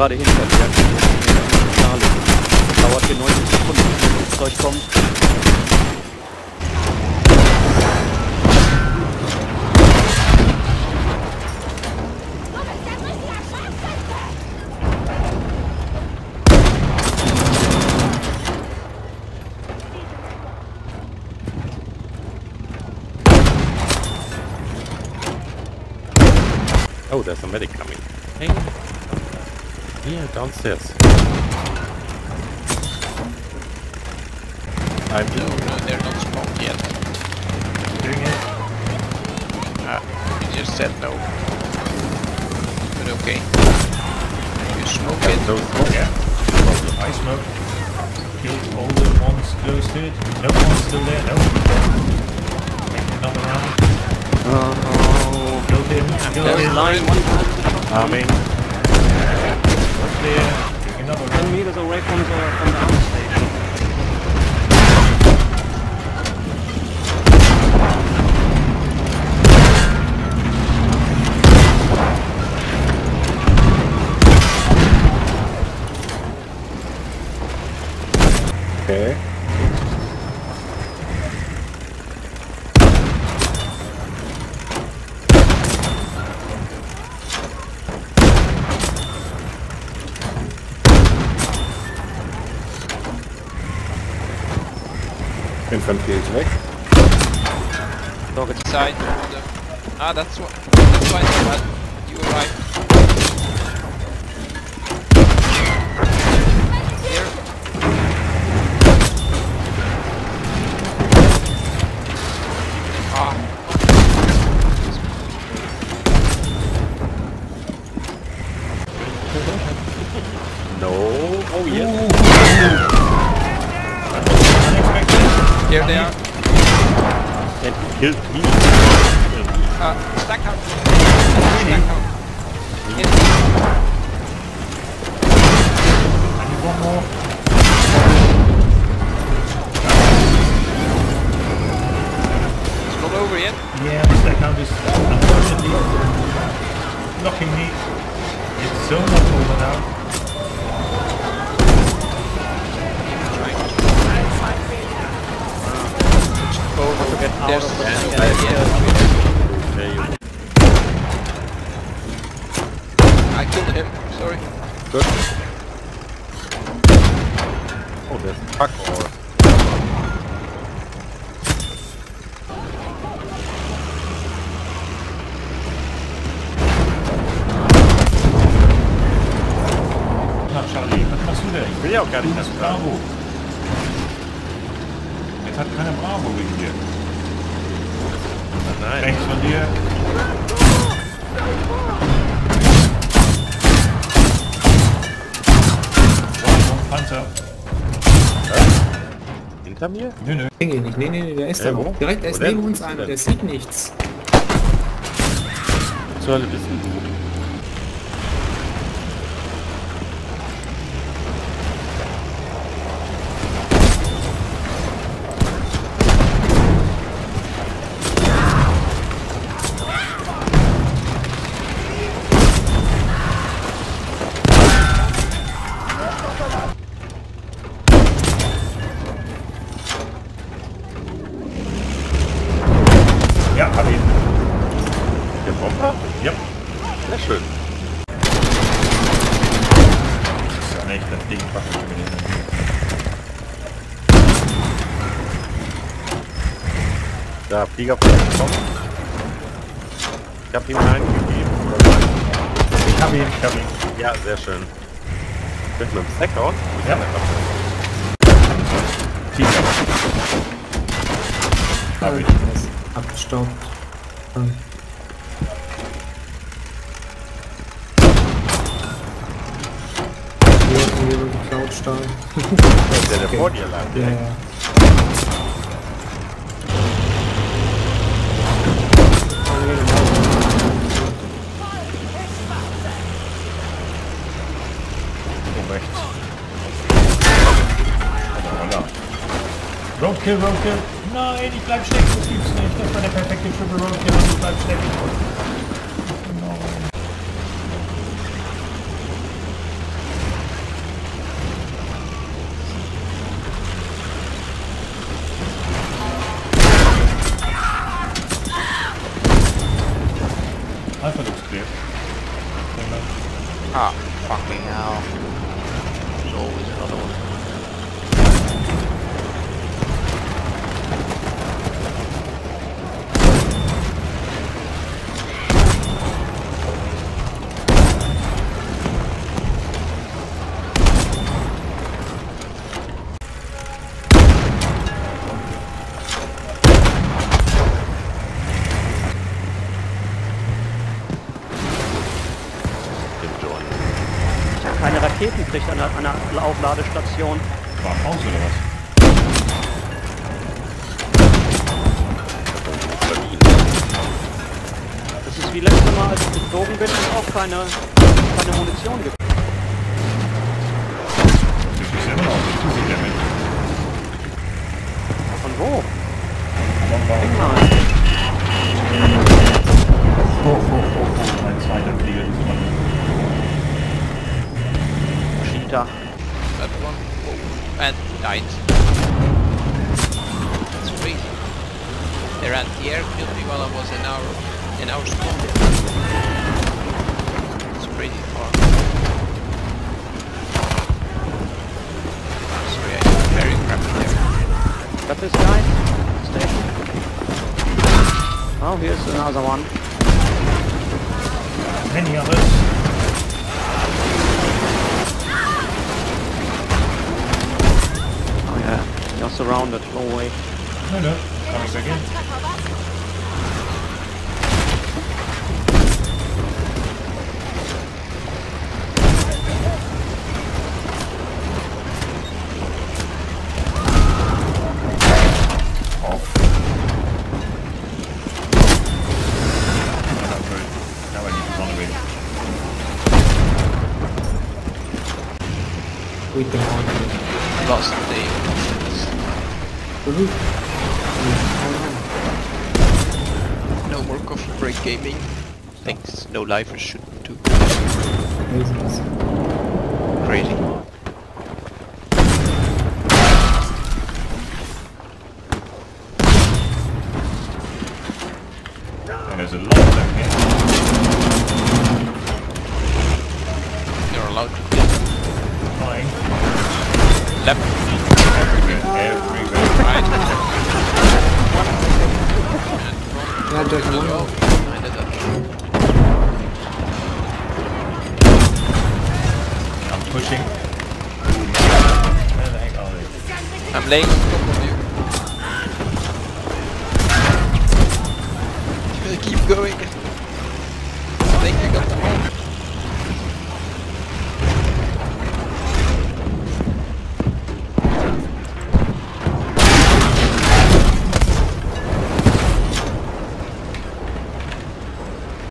gerade hinter dir. Charlie. Dauert hier 90 Sekunden, bis das Flugzeug kommt. Oh, there's a medic coming. Hey. Here, downstairs. I'm No, no, they're not smoked yet. Doing it. Ah, you just said no. But okay. You smoke it. so smoke. Yeah. I smoke. Killed all the ones close to it. No one's still there. No. Make another round. Oh, Killed him. Killed there's him. line one person Another 10 meters away from the, from the arm Infanterie ist weg. Dog it's Side of the... Ah, that's what... That's why you were right. Here. Ah, No. Oh, yes. Unexpected. here they are. And he killed me. Ah, stack out. Stack out. Yes. I need one more. It's not over yet. Yeah, the Staghound is unfortunately knocking me. It's so not over now. Get out There's of the you I killed him. Sorry. Good. Oh, there's a truck or... Na Charlie, was machst du denn? Ich will ja auch gar nicht Du bist mehr Bravo. Jetzt hat keiner Bravo wegen dir. Rechts von dir. Oh, Panzer. Hinter mir? Nö, nö. Nicht. Nee, nee, nee, der ist Äh, da wo? Direkt, er ist neben uns denn? der sieht nichts. Zur Hölle wissen das Ding, ich gewesen Da, Flieger kommen. Ich hab ihm einen gegeben. Ich hab ihn, ich hab ihn. Ja, sehr schön. Mit einem Stackdown? Ja. Tiger. Hab ich. Abgestaubt. Mir geklaut, Stahl. Der, der vor dir lag. Ja, ja. Oh. Roadkill, Roadkill. Nein, ich bleib stecken. Das gibt's nicht. Das war der perfekte Triple Roadkill und ich bleib stecken. Oh, fucking hell. An einer, an einer Aufladestation. War Pause oder was? Das ist wie letztes Mal, als ich geflogen bin und auch keine, keine Munition gibt. Du bist noch nicht zu damit. Von wo? Nein. Nein. Oh, oh, oh, oh, mein zweiter Flieger diesmal. Cheater. That one. Oh, and died. That's crazy. Their anti-air killed me while I was in our in our spawn. It's pretty far. Sorry, I did very crappy there. Got this guy? Station. Oh, here's another one. Many others. Surrounded. Go away. No, no. Coming back Woohoo. No more coffee break gaming. Thanks. No lifers should do. Crazy. And there's a lot of them here. I'm pushing. I'm laying on top of you. Keep going. I think got the one.